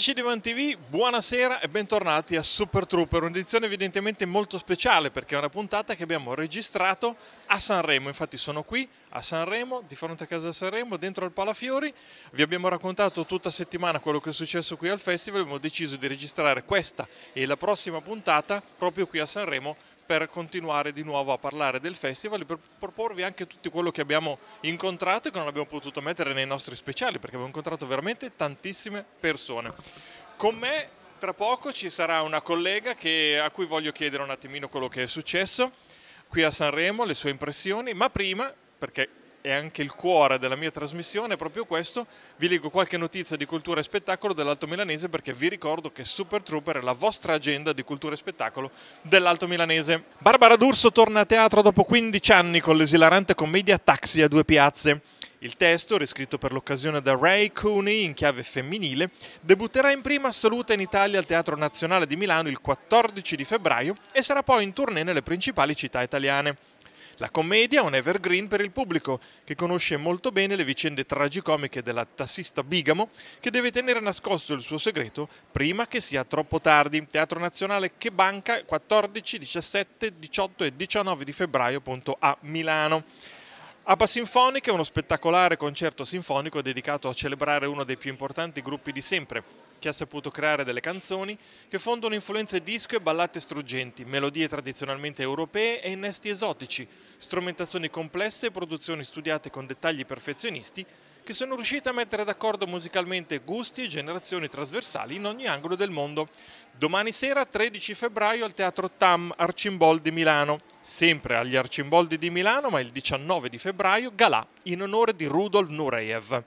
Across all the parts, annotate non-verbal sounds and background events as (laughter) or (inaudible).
Amici di Van TV, buonasera e bentornati a Super Trooper, un'edizione evidentemente molto speciale perché è una puntata che abbiamo registrato a Sanremo. Infatti sono qui a Sanremo, di fronte a casa Sanremo, dentro al Palafiori. Vi abbiamo raccontato tutta settimana quello che è successo qui al festival. Abbiamo deciso di registrare questa e la prossima puntata proprio qui a Sanremo per continuare di nuovo a parlare del festival e per proporvi anche tutto quello che abbiamo incontrato e che non abbiamo potuto mettere nei nostri speciali perché abbiamo incontrato veramente tantissime persone. Con me tra poco ci sarà una collega che, a cui voglio chiedere un attimino quello che è successo qui a Sanremo, le sue impressioni, ma prima, perché è anche il cuore della mia trasmissione, è proprio questo. Vi leggo qualche notizia di cultura e spettacolo dell'Alto Milanese perché vi ricordo che Super Trooper è la vostra agenda di cultura e spettacolo dell'Alto Milanese. Barbara D'Urso torna a teatro dopo 15 anni con l'esilarante commedia Taxi a due piazze. Il testo, riscritto per l'occasione da Ray Cooney in chiave femminile, debutterà in prima assoluta in Italia al Teatro Nazionale di Milano il 14 di febbraio e sarà poi in tournée nelle principali città italiane. La commedia è un evergreen per il pubblico, che conosce molto bene le vicende tragicomiche della tassista Bigamo, che deve tenere nascosto il suo segreto prima che sia troppo tardi. Teatro Nazionale Che Banca 14, 17, 18 e 19 di febbraio appunto a Milano. APA Sinfonica è uno spettacolare concerto sinfonico dedicato a celebrare uno dei più importanti gruppi di sempre, che ha saputo creare delle canzoni che fondono influenze disco e ballate struggenti, melodie tradizionalmente europee e innesti esotici, strumentazioni complesse e produzioni studiate con dettagli perfezionisti che sono riuscite a mettere d'accordo musicalmente gusti e generazioni trasversali in ogni angolo del mondo. Domani sera, 13 febbraio, al Teatro TAM Arcimboldi Milano. Sempre agli Arcimboldi di Milano, ma il 19 di febbraio, Galà, in onore di Rudolf Nureyev.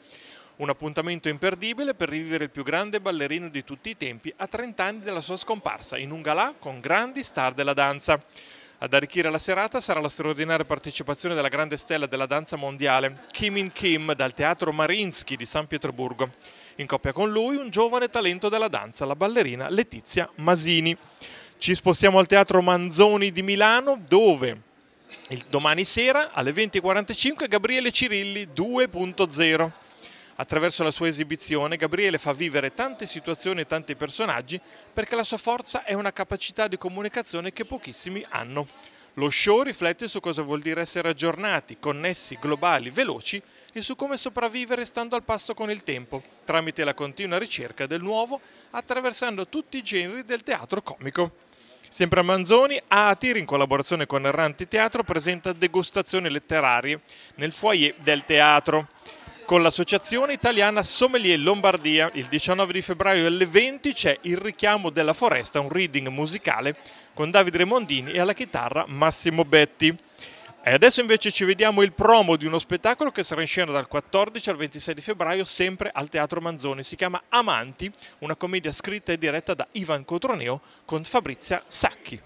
Un appuntamento imperdibile per rivivere il più grande ballerino di tutti i tempi a 30 anni dalla sua scomparsa, in un galà con grandi star della danza. Ad arricchire la serata sarà la straordinaria partecipazione della grande stella della danza mondiale, Kim In Kim, dal Teatro Marinsky di San Pietroburgo. In coppia con lui un giovane talento della danza, la ballerina Letizia Masini. Ci spostiamo al Teatro Manzoni di Milano, dove domani sera alle 20.45 Gabriele Cirilli 2.0. Attraverso la sua esibizione Gabriele fa vivere tante situazioni e tanti personaggi perché la sua forza è una capacità di comunicazione che pochissimi hanno. Lo show riflette su cosa vuol dire essere aggiornati, connessi, globali, veloci e su come sopravvivere stando al passo con il tempo, tramite la continua ricerca del nuovo, attraversando tutti i generi del teatro comico. Sempre a Manzoni, ATIR in collaborazione con Erranti Teatro presenta degustazioni letterarie nel foyer del teatro con l'associazione italiana Sommelier Lombardia. Il 19 di febbraio alle 20 c'è Il richiamo della foresta, un reading musicale con Davide Remondini e alla chitarra Massimo Betti. E adesso invece ci vediamo il promo di uno spettacolo che sarà in scena dal 14 al 26 di febbraio sempre al Teatro Manzoni. Si chiama Amanti, una commedia scritta e diretta da Ivan Cotroneo con Fabrizia Sacchi.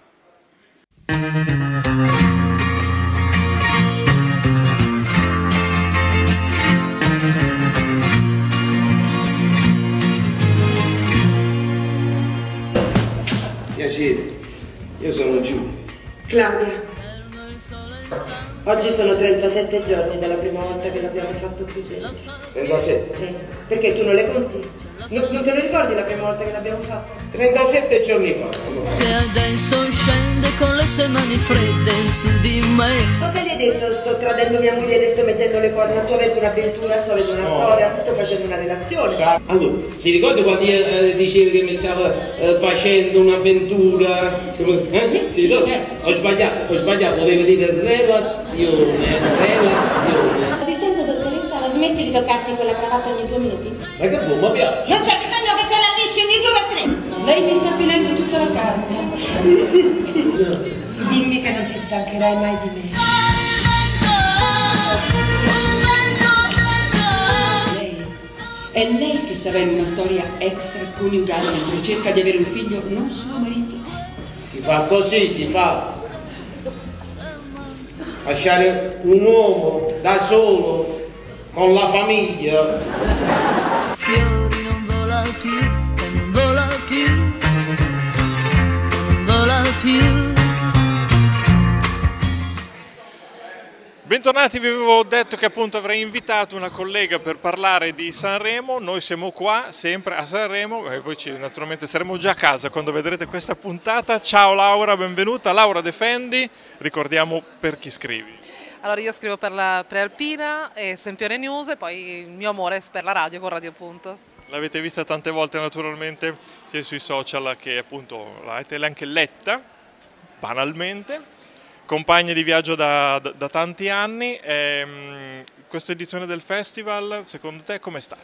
Piacere, io sono Giulio. Claudia. Oggi sono 37 giorni dalla prima volta che l'abbiamo fatto qui dentro. 37. Eh, Perché tu non le conti? Non, non te lo ricordi la prima volta che l'abbiamo fatto? 37 giorni fa. che adesso scende con le sue mani fredde su di me. Cosa gli hai detto? Sto tradendo mia moglie e sto mettendo le corna, sto avendo un'avventura, sto avendo una No. storia, sto facendo una relazione. Allora, si ricorda quando io eh, dicevi che mi stava eh, facendo un'avventura? Eh? Si ricorda? Ho sbagliato, ho sbagliato, volevo dire relazione, relazione. Ti sento dottoressa, smetti di toccarti quella cravatta ogni due minuti? Ma che buono, mi piace. Non c'è bisogno che te la lisci ogni due per tre! Lei mi sta finendo tutta la carne. (laughs) Dimmi che non ti stancherai mai di me. Lei, è lei che sta avendo una storia extraconiugale mentre cerca di avere un figlio, non suo marito. Si fa così, si fa. Lasciare un uomo da solo, con la famiglia. Fiori non vola più, che non vola più, che non vola più. Bentornati, vi avevo detto che appunto avrei invitato una collega per parlare di Sanremo, noi siamo qua sempre a Sanremo e voi ci, naturalmente saremo già a casa quando vedrete questa puntata. Ciao Laura, benvenuta. Laura Defendi, ricordiamo per chi scrivi. Allora io scrivo per la Prealpina e Sempione News e poi il mio amore per la radio con Radio Punto. L'avete vista tante volte naturalmente sia sui social che appunto l'avete anche letta banalmente compagni di viaggio da, da, da tanti anni. Ehm, questa edizione del festival, secondo te, come sta?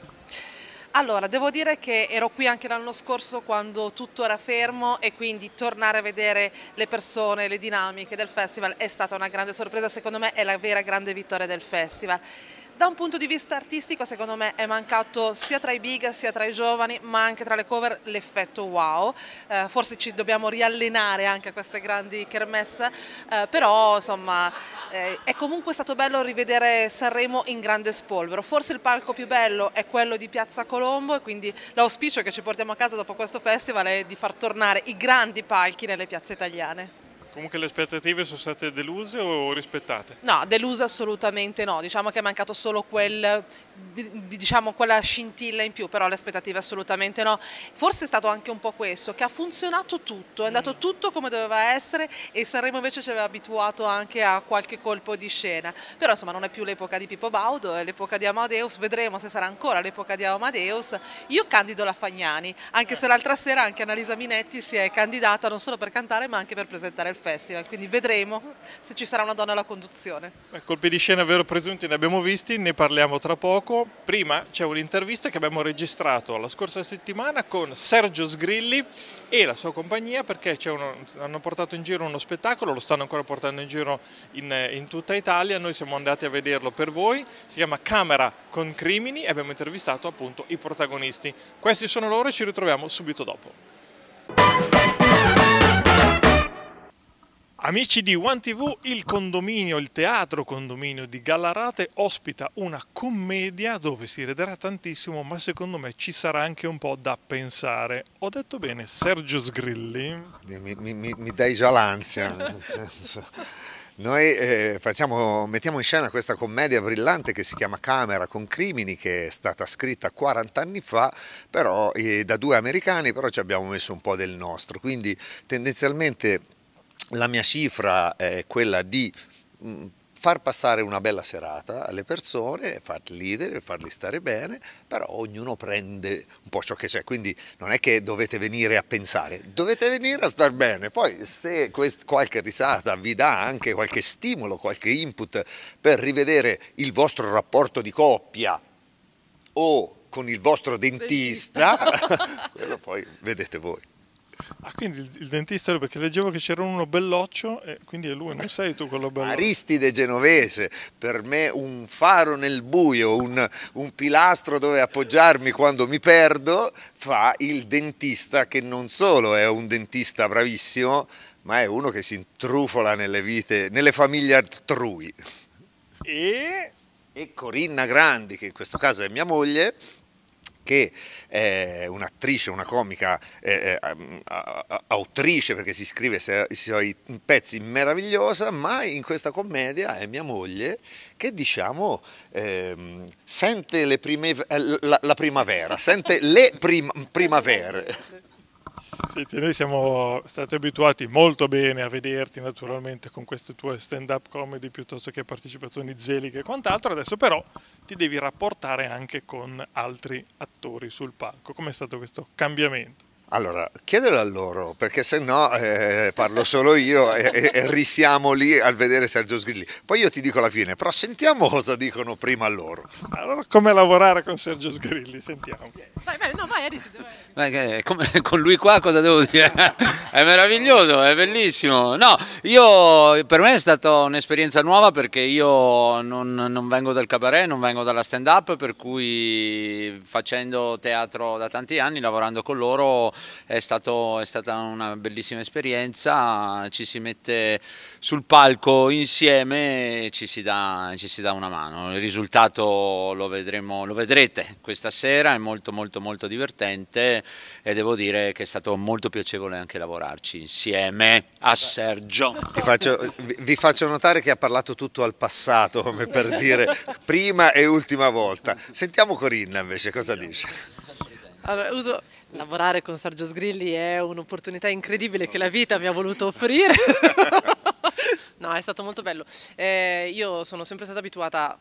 Allora, devo dire che ero qui anche l'anno scorso quando tutto era fermo e quindi tornare a vedere le persone, le dinamiche del festival è stata una grande sorpresa, secondo me è la vera grande vittoria del festival. Da un punto di vista artistico secondo me è mancato sia tra i big sia tra i giovani ma anche tra le cover l'effetto wow, eh, forse ci dobbiamo riallenare anche a queste grandi kermesse, eh, però insomma eh, è comunque stato bello rivedere Sanremo in grande spolvero, forse il palco più bello è quello di Piazza Colombo e quindi l'auspicio che ci portiamo a casa dopo questo festival è di far tornare i grandi palchi nelle piazze italiane. Comunque le aspettative sono state deluse o rispettate? No, deluse assolutamente no, diciamo che è mancato solo quel, diciamo, quella scintilla in più, però le aspettative assolutamente no. Forse è stato anche un po' questo, che ha funzionato tutto, è andato tutto come doveva essere e Sanremo invece ci aveva abituato anche a qualche colpo di scena. Però insomma non è più l'epoca di Pippo Baudo, è l'epoca di Amadeus, vedremo se sarà ancora l'epoca di Amadeus. Io candido la Fagnani, anche se l'altra sera anche Annalisa Minetti si è candidata non solo per cantare ma anche per presentare il festival, quindi vedremo se ci sarà una donna alla conduzione. Colpi di scena vero presunti ne abbiamo visti, ne parliamo tra poco. Prima c'è un'intervista che abbiamo registrato la scorsa settimana con Sergio Sgrilli e la sua compagnia perché uno, hanno portato in giro uno spettacolo, lo stanno ancora portando in giro in, in tutta Italia, noi siamo andati a vederlo per voi, si chiama Camera con crimini e abbiamo intervistato appunto i protagonisti. Questi sono loro e ci ritroviamo subito dopo. Amici di One TV, il condominio, il teatro condominio di Gallarate ospita una commedia dove si riderà tantissimo, ma secondo me ci sarà anche un po' da pensare. Ho detto bene, Sergio Sgrilli. Mi, mi, mi dai già l'ansia. (laughs) Noi eh, facciamo, mettiamo in scena questa commedia brillante che si chiama Camera con crimini, che è stata scritta 40 anni fa, però eh, da due americani, però ci abbiamo messo un po' del nostro. Quindi tendenzialmente la mia cifra è quella di mm, far passare una bella serata alle persone, farli ridere, farli stare bene, però ognuno prende un po' ciò che c'è, quindi non è che dovete venire a pensare, dovete venire a star bene, poi se qualche risata vi dà anche qualche stimolo, qualche input per rivedere il vostro rapporto di coppia o con il vostro dentista, (laughs) quello poi vedete voi. Ah, quindi il, il dentista, perché leggevo che c'era uno belloccio e quindi è lui, non sei tu quello bello. Aristide Genovese, per me un faro nel buio, un, un pilastro dove appoggiarmi quando mi perdo, fa il dentista che non solo è un dentista bravissimo, ma è uno che si intrufola nelle vite, nelle famiglie altrui. E... e Corinna Grandi, che in questo caso è mia moglie, che è un'attrice, una comica, eh, autrice perché si scrive i suoi pezzi meravigliosa, ma in questa commedia è mia moglie che diciamo eh, sente prime, la, la, primavera, sente le prim, primavere. (laughs) Senti, noi siamo stati abituati molto bene a vederti naturalmente con queste tue stand-up comedy piuttosto che partecipazioni zeliche e quant'altro, adesso però ti devi rapportare anche con altri attori sul palco. Com'è stato questo cambiamento? Allora, chiedelo a loro, perché se no eh, parlo solo io e, e, risiamo lì al vedere Sergio Sgrilli. Poi io ti dico la fine, però sentiamo cosa dicono prima loro. Allora, come lavorare con Sergio Sgrilli? Sentiamo. Vai, vai, no, vai, Aristide, vai. Come, (laughs) con lui qua cosa devo dire? (laughs) è meraviglioso, è bellissimo. No, io, per me è stata un'esperienza nuova perché io non, non vengo dal cabaret, non vengo dalla stand-up, per cui facendo teatro da tanti anni, lavorando con loro è, stato, è stata una bellissima esperienza, ci si mette sul palco insieme e ci si dà, ci si dà una mano. Il risultato lo, vedremo, lo vedrete questa sera, è molto molto molto divertente e devo dire che è stato molto piacevole anche lavorarci insieme a Sergio. Faccio, vi faccio notare che ha parlato tutto al passato, come per dire prima e ultima volta. Sentiamo Corinna invece cosa dice. Allora, uso... Lavorare con Sergio Sgrilli è un'opportunità incredibile che la vita mi ha voluto offrire. (laughs) no, è stato molto bello. Eh, io sono sempre stata abituata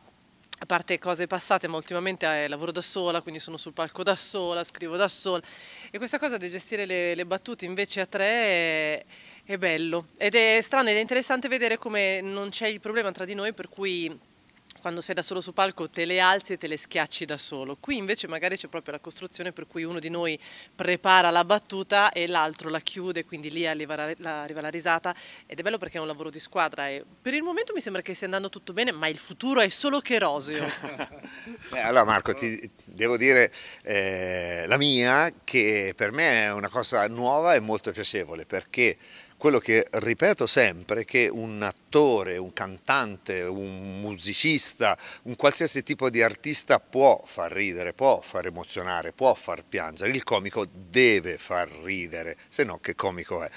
a parte cose passate, ma ultimamente eh, lavoro da sola, quindi sono sul palco da sola, scrivo da sola. E questa cosa di gestire le, le battute invece a tre è, è bello. Ed è strano ed è interessante vedere come non c'è il problema tra di noi, per cui quando sei da solo sul palco te le alzi e te le schiacci da solo. Qui invece magari c'è proprio la costruzione per cui uno di noi prepara la battuta e l'altro la chiude, quindi lì arriva la, arriva la risata ed è bello perché è un lavoro di squadra e per il momento mi sembra che stia andando tutto bene, ma il futuro è solo che roseo. Beh, (laughs) allora Marco, ti devo dire eh, la mia che per me è una cosa nuova e molto piacevole perché quello che ripeto sempre è che un attore, un cantante, un musicista, un qualsiasi tipo di artista può far ridere, può far emozionare, può far piangere, il comico deve far ridere, se no che comico è.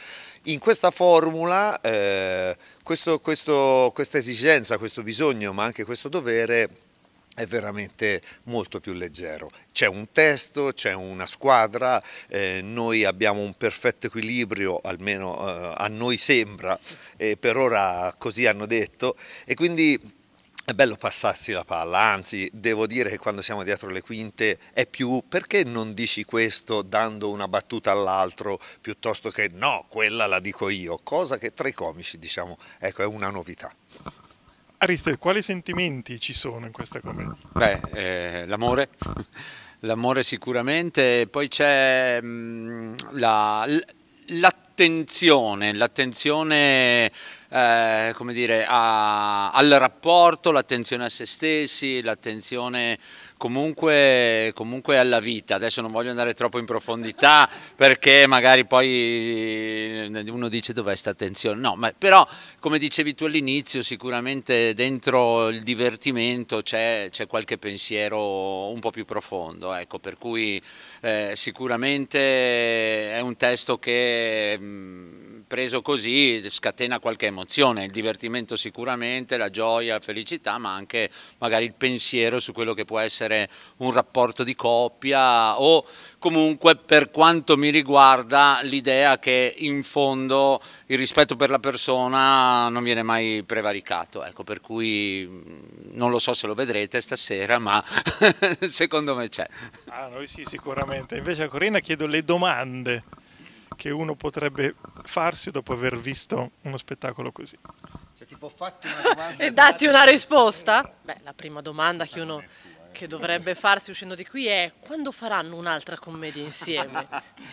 In questa formula eh, questo, questo, questa esigenza, questo bisogno, ma anche questo dovere è veramente molto più leggero. C'è un testo, c'è una squadra, eh, noi abbiamo un perfetto equilibrio, almeno eh, a noi sembra, e per ora così hanno detto, e quindi è bello passarsi la palla, anzi devo dire che quando siamo dietro le quinte è più perché non dici questo dando una battuta all'altro piuttosto che no, quella la dico io, cosa che tra i comici diciamo, ecco, è una novità. Ariste, quali sentimenti ci sono in questa commedia? Beh, eh, l'amore, (laughs) l'amore sicuramente, poi c'è mh, mm, la, l'attenzione, l'attenzione eh, come dire, a, al rapporto, l'attenzione a se stessi, l'attenzione comunque, comunque alla vita. Adesso non voglio andare troppo in profondità perché magari poi uno dice dov'è questa attenzione. No, ma però come dicevi tu all'inizio sicuramente dentro il divertimento c'è, qualche pensiero un po' più profondo, ecco, per cui eh, sicuramente è un testo che... Mh, preso così scatena qualche emozione, il divertimento sicuramente, la gioia, la felicità, ma anche magari il pensiero su quello che può essere un rapporto di coppia o comunque per quanto mi riguarda l'idea che in fondo il rispetto per la persona non viene mai prevaricato, ecco, per cui non lo so se lo vedrete stasera, ma (laughs) secondo me c'è. Ah, noi sì, sicuramente. Invece a Corinna chiedo le domande che uno potrebbe farsi dopo aver visto uno spettacolo così. Cioè, tipo, fatti una (laughs) domanda e datti una risposta? Beh, la prima domanda che uno che dovrebbe farsi uscendo di qui è quando faranno un'altra commedia insieme?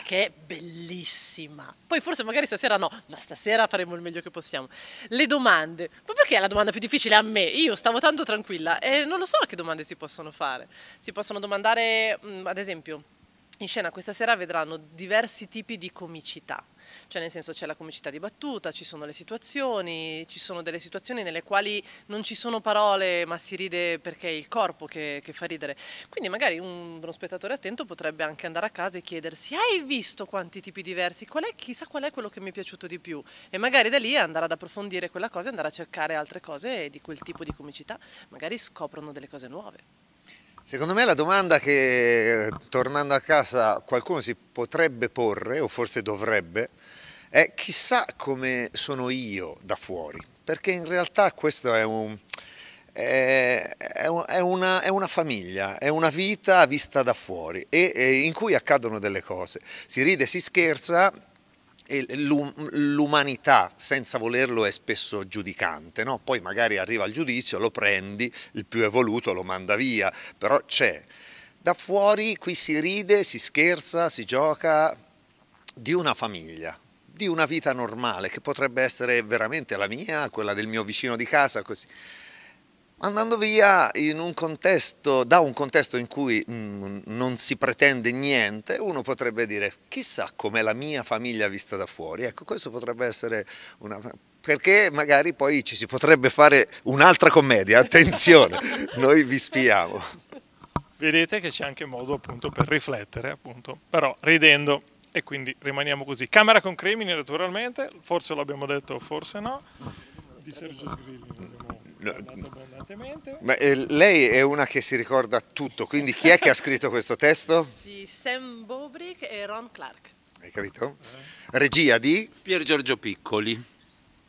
Che è bellissima. Poi forse magari stasera no, ma stasera faremo il meglio che possiamo. Le domande. Ma perché è la domanda più difficile a me? Io stavo tanto tranquilla e non lo so che domande si possono fare. Si possono domandare, mm, ad esempio, in scena questa sera vedranno diversi tipi di comicità, cioè nel senso c'è la comicità di battuta, ci sono le situazioni, ci sono delle situazioni nelle quali non ci sono parole ma si ride perché è il corpo che, che fa ridere. Quindi magari un, uno spettatore attento potrebbe anche andare a casa e chiedersi hai visto quanti tipi diversi? Qual è, chissà qual è quello che mi è piaciuto di più? E magari da lì andare ad approfondire quella cosa e andare a cercare altre cose di quel tipo di comicità, magari scoprono delle cose nuove. Secondo me la domanda che tornando a casa qualcuno si potrebbe porre, o forse dovrebbe, è chissà come sono io da fuori, perché in realtà questo è, un, è, è, una, è una, famiglia, è una vita vista da fuori e, e in cui accadono delle cose. Si ride, si scherza, l'umanità senza volerlo è spesso giudicante, no? poi magari arriva il giudizio, lo prendi, il più evoluto lo manda via, però c'è. Da fuori qui si ride, si scherza, si gioca di una famiglia, di una vita normale che potrebbe essere veramente la mia, quella del mio vicino di casa, così. Andando via in un contesto, da un contesto in cui mm, non si pretende niente, uno potrebbe dire chissà com'è la mia famiglia vista da fuori. Ecco, questo potrebbe essere una... perché magari poi ci si potrebbe fare un'altra commedia, attenzione, (laughs) noi vi spiamo. Vedete che c'è anche modo appunto per riflettere, appunto, però ridendo e quindi rimaniamo così. Camera con crimini naturalmente, forse l'abbiamo detto, forse no. Di Sergio Sgrilli. Ma, eh, lei è una che si ricorda tutto, quindi chi è che ha scritto questo testo? Di Sam Bobrick e Ron Clark. Hai capito? Regia di? Pier Giorgio Piccoli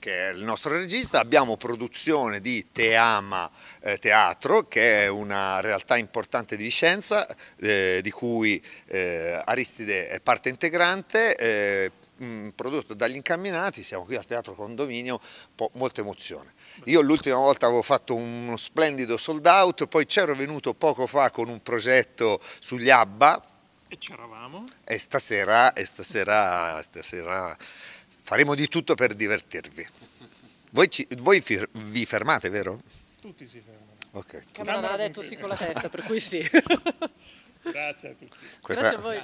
che è il nostro regista, abbiamo produzione di Teama eh, Teatro, che è una realtà importante di Vicenza, eh, di cui eh, Aristide è parte integrante, eh, mh, prodotto dagli incamminati, siamo qui al Teatro Condominio, po- molta emozione. Io l'ultima volta avevo fatto uno splendido sold out, poi c'ero venuto poco fa con un progetto sugli ABBA, E c'eravamo. e stasera, e stasera, stasera faremo di tutto per divertirvi. Voi, ci- voi fi- vi fermate, vero? Tutti si fermano. Ok. Cameron aveva detto sì con la testa, per cui sì. Grazie a tutti. Questa- Grazie a voi.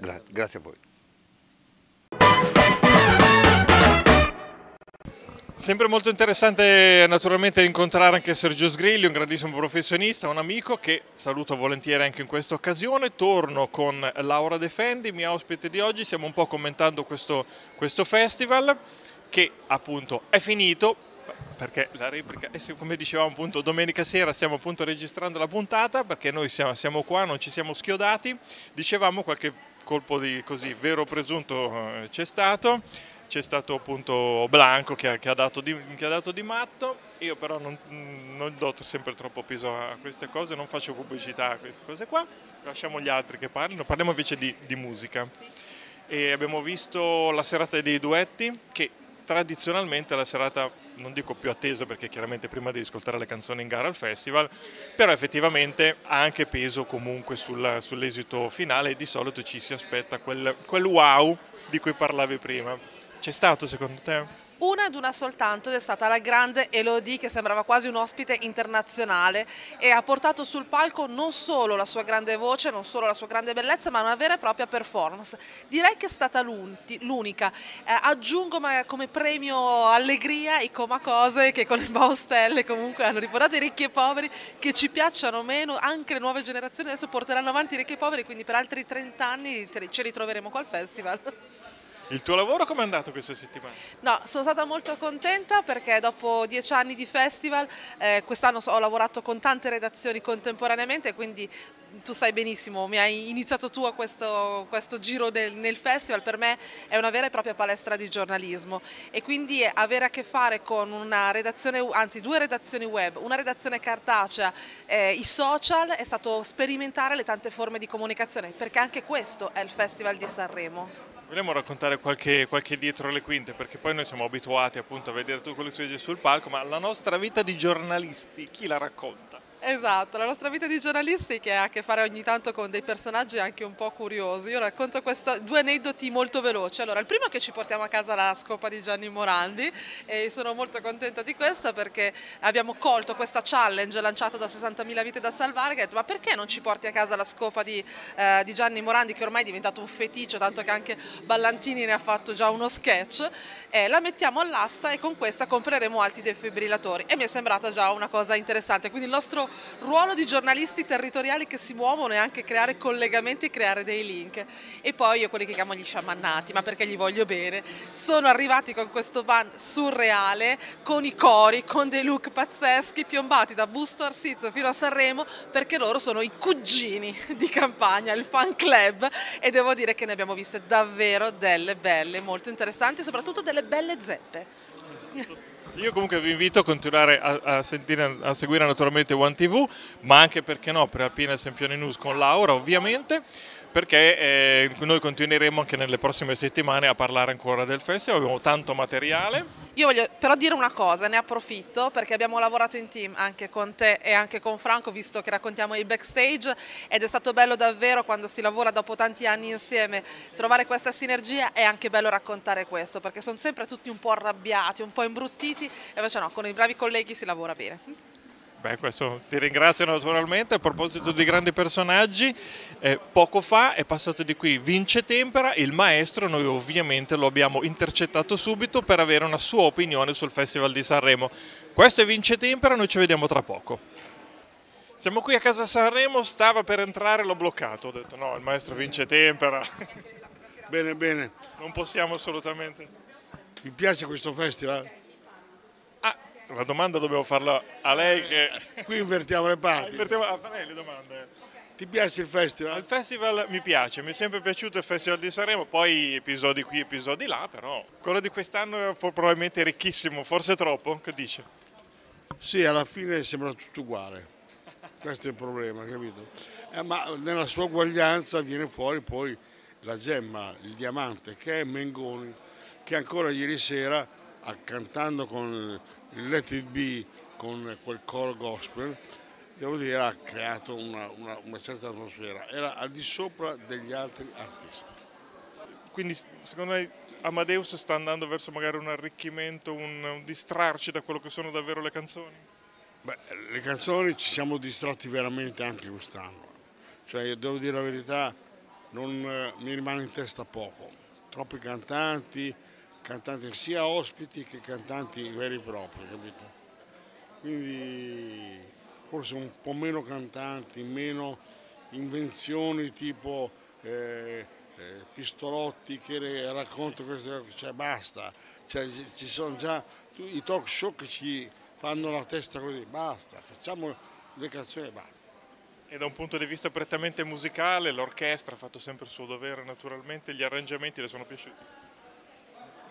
Gra- grazie a voi. Sempre molto interessante naturalmente incontrare anche Sergio Sgrilli, un grandissimo professionista, un amico che saluto volentieri anche in questa occasione. Torno con Laura Defendi, mia ospite di oggi, stiamo un po' commentando questo, questo festival che appunto è finito perché la replica, come dicevamo appunto domenica sera stiamo appunto registrando la puntata perché noi siamo, siamo qua, non ci siamo schiodati, dicevamo qualche colpo di così vero presunto eh, c'è stato, c'è stato appunto Blanco che ha, che ha dato, di, che ha dato di matto, io però non, non do sempre troppo peso a queste cose, non faccio pubblicità a queste cose qua, lasciamo gli altri che parlino, parliamo invece di, di musica. E abbiamo visto la serata dei duetti che tradizionalmente è la serata, non dico più attesa perché chiaramente prima devi ascoltare le canzoni in gara al festival, però effettivamente ha anche peso comunque sul- sull'esito finale e di solito ci si aspetta quel, quel wow di cui parlavi prima. C'è stato secondo te? Una ed una soltanto ed è stata la grande Elodie che sembrava quasi un ospite internazionale e ha portato sul palco non solo la sua grande voce, non solo la sua grande bellezza, ma una vera e propria performance. Direi che è stata l'unica. Eh, aggiungo ma- come premio allegria i Comacose che con il Baustelle comunque hanno riportato i ricchi e poveri che ci piacciono meno, anche le nuove generazioni adesso porteranno avanti i ricchi e poveri, quindi per altri 30 anni ci ritroveremo qua al festival. Il tuo lavoro come è andato questa settimana? No, sono stata molto contenta perché dopo dieci anni di festival, eh, quest'anno ho lavorato con tante redazioni contemporaneamente, quindi tu sai benissimo, mi hai iniziato tu a questo, questo giro del- nel festival, per me è una vera e propria palestra di giornalismo e quindi avere a che fare con una redazione, anzi due redazioni web, una redazione cartacea, eh, i social, è stato sperimentare le tante forme di comunicazione, perché anche questo è il Festival di Sanremo. Vogliamo raccontare qualche, qualche dietro le quinte, perché poi noi siamo abituati appunto a vedere tutto quello che succede sul palco, ma la nostra vita di giornalisti, chi la racconta? Esatto, la nostra vita di giornalisti che ha a che fare ogni tanto con dei personaggi anche un po' curiosi. Io racconto questo, due aneddoti molto veloci. Allora, il primo è che ci portiamo a casa la scopa di Gianni Morandi e sono molto contenta di questo perché abbiamo colto questa challenge lanciata da 60.000 vite da salvare che ha detto ma perché non ci porti a casa la scopa di, eh, di Gianni Morandi che ormai è diventato un feticcio, tanto che anche Ballantini ne ha fatto già uno sketch, eh, la mettiamo all'asta e con questa compreremo altri defibrillatori e mi è sembrata già una cosa interessante. Quindi il nostro ruolo di giornalisti territoriali che si muovono è anche creare collegamenti e creare dei link. E poi io quelli che chiamo gli sciamannati, ma perché gli voglio bene, sono arrivati con questo van surreale, con i cori, con dei look pazzeschi, piombati da Busto Arsizio fino a Sanremo, perché loro sono i cugini di campagna, il fan club, e devo dire che ne abbiamo viste davvero delle belle, molto interessanti, soprattutto delle belle zeppe. Io comunque vi invito a continuare a, a sentire, a seguire naturalmente One TV, ma anche perché no, per Alpina Sempione News con Laura ovviamente, perché eh, noi continueremo anche nelle prossime settimane a parlare ancora del festival, abbiamo tanto materiale. Io voglio però dire una cosa, ne approfitto perché abbiamo lavorato in team anche con te e anche con Franco, visto che raccontiamo i backstage ed è stato bello davvero quando si lavora dopo tanti anni insieme, trovare questa sinergia è anche bello raccontare questo, perché sono sempre tutti un po' arrabbiati, un po' imbruttiti e invece no, con i bravi colleghi si lavora bene. Beh, questo ti ringrazio naturalmente. A proposito di grandi personaggi, eh, poco fa è passato di qui Vince Tempera, il maestro. Noi ovviamente lo abbiamo intercettato subito per avere una sua opinione sul Festival di Sanremo. Questo è Vince Tempera, noi ci vediamo tra poco. Siamo qui a casa Sanremo, stava per entrare, l'ho bloccato. Ho detto no, il maestro Vince Tempera. Bene, bene. Non possiamo assolutamente. Mi piace questo festival? Ah, la domanda dobbiamo farla a lei che... Qui invertiamo le parti. Invertiamo a lei le domande. Ti piace il festival? Il festival mi piace, mi è sempre piaciuto il Festival di Sanremo, poi episodi qui, episodi là, però quello di quest'anno è probabilmente ricchissimo, forse troppo, che dice? Sì, alla fine sembra tutto uguale. Questo è il problema, capito? Eh, ma nella sua uguaglianza viene fuori poi la gemma, il diamante, che è Mengoni, che ancora ieri sera, cantando con il Let It Be, con quel coro gospel, devo dire ha creato una, una, una certa atmosfera, era al di sopra degli altri artisti. Quindi secondo me Amadeus sta andando verso magari un arricchimento, un, un distrarci da quello che sono davvero le canzoni? Beh, le canzoni ci siamo distratti veramente anche quest'anno, cioè devo dire la verità, non eh, mi rimane in testa poco. Troppi cantanti, cantanti sia ospiti che cantanti veri e propri, capito? Quindi forse un po' meno cantanti, meno invenzioni tipo eh, eh, Pistolotti che raccontano queste cose, cioè basta, cioè, ci sono già i talk show che ci fanno la testa così, basta, facciamo le canzoni e basta. E da un punto di vista prettamente musicale, l'orchestra ha fatto sempre il suo dovere, naturalmente gli arrangiamenti le sono piaciuti.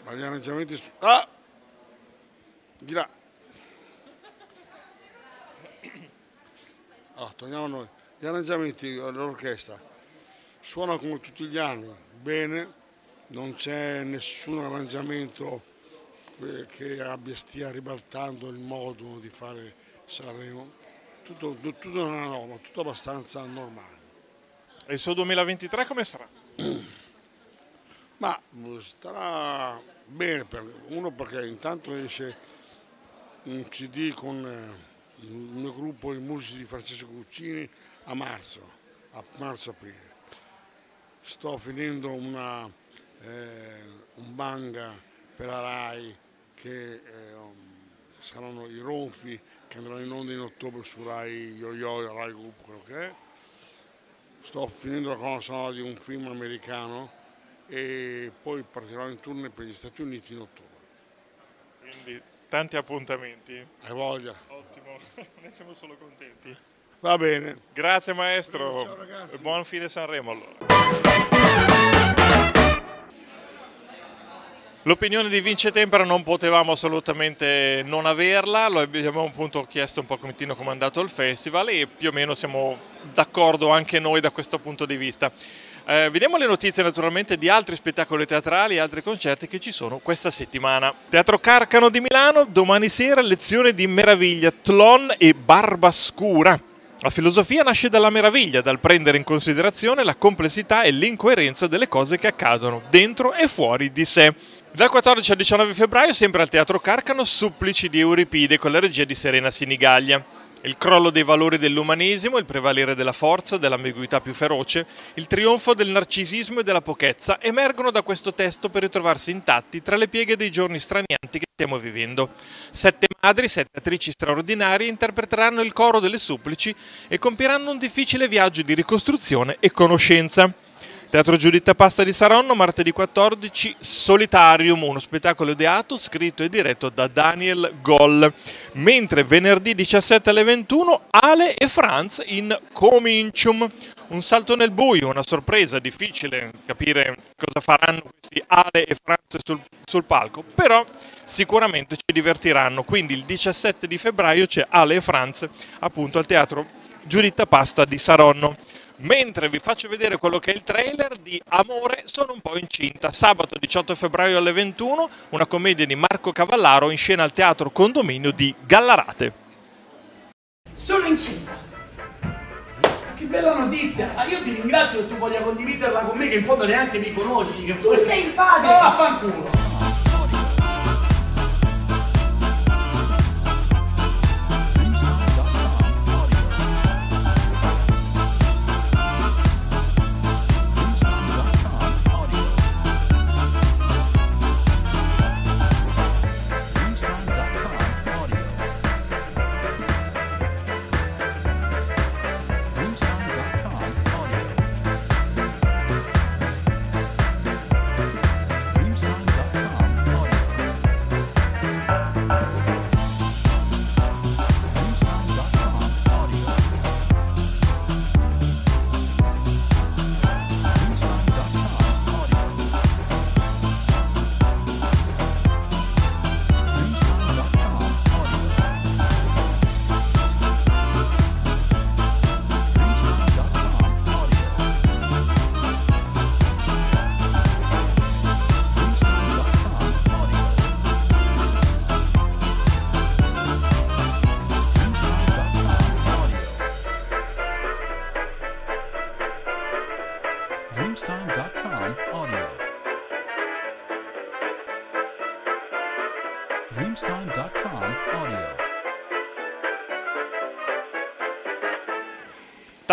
Ma gli arrangiamenti... Su... Ah! Di là. Allora, torniamo a noi. Gli arrangiamenti dell'orchestra suonano come tutti gli anni, bene, non c'è nessun arrangiamento che abbia, stia ribaltando il modo di fare Sanremo tutto, tutto una norma, tutto abbastanza normale. E il suo 2023 come sarà? (clears throat) Ma starà bene, per, uno perché intanto esce un CD con eh, il mio gruppo, i musici di Francesco Cuccini a marzo, a marzo-aprile. Sto finendo una, eh, un manga per la RAI che eh, saranno i ronfi che andrà in onda in ottobre su Rai Yo-Yo, Rai Group, quello che è. Sto finendo la sonora di un film americano e poi partirò in tournée per gli Stati Uniti in ottobre. Quindi tanti appuntamenti. Hai voglia. Ottimo, (laughs) ne siamo solo contenti. Va bene. Grazie maestro. Ciao ragazzi. Buon fine Sanremo allora. L'opinione di Vince Tempera non potevamo assolutamente non averla, lo abbiamo appunto chiesto un po' come è andato il festival e più o meno siamo d'accordo anche noi da questo punto di vista. Eh, vediamo le notizie naturalmente di altri spettacoli teatrali e altri concerti che ci sono questa settimana. Teatro Carcano di Milano, domani sera lezione di meraviglia, Tlon e Barbascura. La filosofia nasce dalla meraviglia, dal prendere in considerazione la complessità e l'incoerenza delle cose che accadono dentro e fuori di sé. Dal 14 al 19 febbraio, sempre al Teatro Carcano, Supplici di Euripide con la regia di Serena Sinigaglia. Il crollo dei valori dell'umanesimo, il prevalere della forza, dell'ambiguità più feroce, il trionfo del narcisismo e della pochezza emergono da questo testo per ritrovarsi intatti tra le pieghe dei giorni stranianti che stiamo vivendo. Sette madri, sette attrici straordinarie interpreteranno il coro delle supplici e compieranno un difficile viaggio di ricostruzione e conoscenza. Teatro Giuditta Pasta di Saronno, martedì 14, Solitarium, uno spettacolo ideato, scritto e diretto da Daniel Goll. Mentre venerdì 17 alle 21, Ale e Franz in Comincium. Un salto nel buio, una sorpresa, difficile capire cosa faranno questi Ale e Franz sul, sul palco, però sicuramente ci divertiranno. Quindi il 17 di febbraio c'è Ale e Franz appunto al Teatro Giuditta Pasta di Saronno. Mentre vi faccio vedere quello che è il trailer di Amore, sono un po' incinta. Sabato 18 febbraio alle 21, una commedia di Marco Cavallaro in scena al Teatro Condominio di Gallarate. Sono incinta. Che bella notizia! Ah, io ti ringrazio che tu voglia condividerla con me, che in fondo neanche mi conosci. Che tu sei il padre! No, vaffanculo!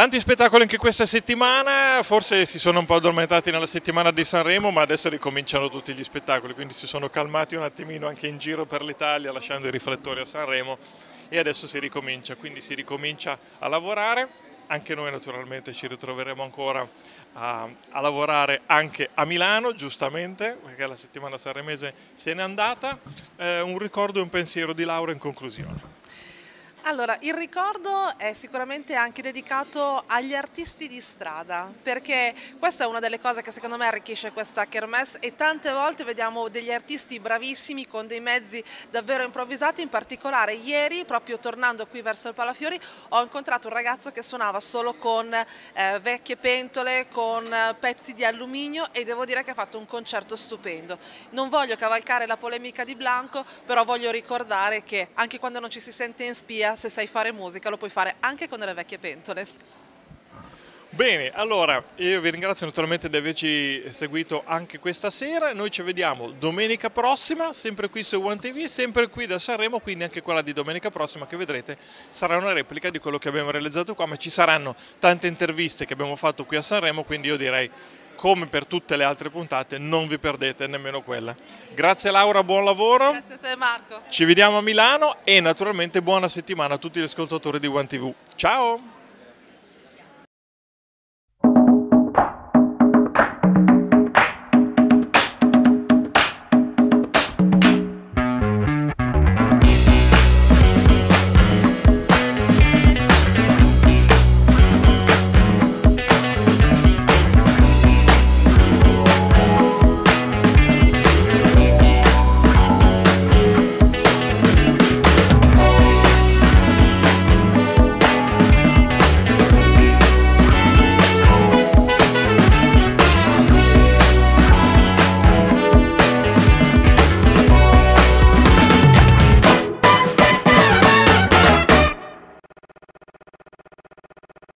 Tanti spettacoli anche questa settimana, forse si sono un po' addormentati nella settimana di Sanremo, ma adesso ricominciano tutti gli spettacoli, quindi si sono calmati un attimino anche in giro per l'Italia, lasciando i riflettori a Sanremo e adesso si ricomincia, quindi si ricomincia a lavorare. Anche noi naturalmente ci ritroveremo ancora a, a lavorare anche a Milano, giustamente, perché la settimana sanremese se n'è andata. Eh, un ricordo e un pensiero di Laura in conclusione. Allora, il ricordo è sicuramente anche dedicato agli artisti di strada, perché questa è una delle cose che secondo me arricchisce questa kermesse e tante volte vediamo degli artisti bravissimi con dei mezzi davvero improvvisati, in particolare ieri, proprio tornando qui verso il Palafiori, ho incontrato un ragazzo che suonava solo con eh, vecchie pentole, con eh, pezzi di alluminio e devo dire che ha fatto un concerto stupendo. Non voglio cavalcare la polemica di Blanco, però voglio ricordare che anche quando non ci si sente in spia, se sai fare musica lo puoi fare anche con delle vecchie pentole. Bene, allora io vi ringrazio naturalmente di averci seguito anche questa sera, noi ci vediamo domenica prossima, sempre qui su One TV, sempre qui da Sanremo, quindi anche quella di domenica prossima che vedrete sarà una replica di quello che abbiamo realizzato qua, ma ci saranno tante interviste che abbiamo fatto qui a Sanremo, quindi io direi come per tutte le altre puntate non vi perdete nemmeno quella. Grazie Laura, buon lavoro. Grazie a te Marco. Ci vediamo a Milano e naturalmente buona settimana a tutti gli ascoltatori di One TV. Ciao!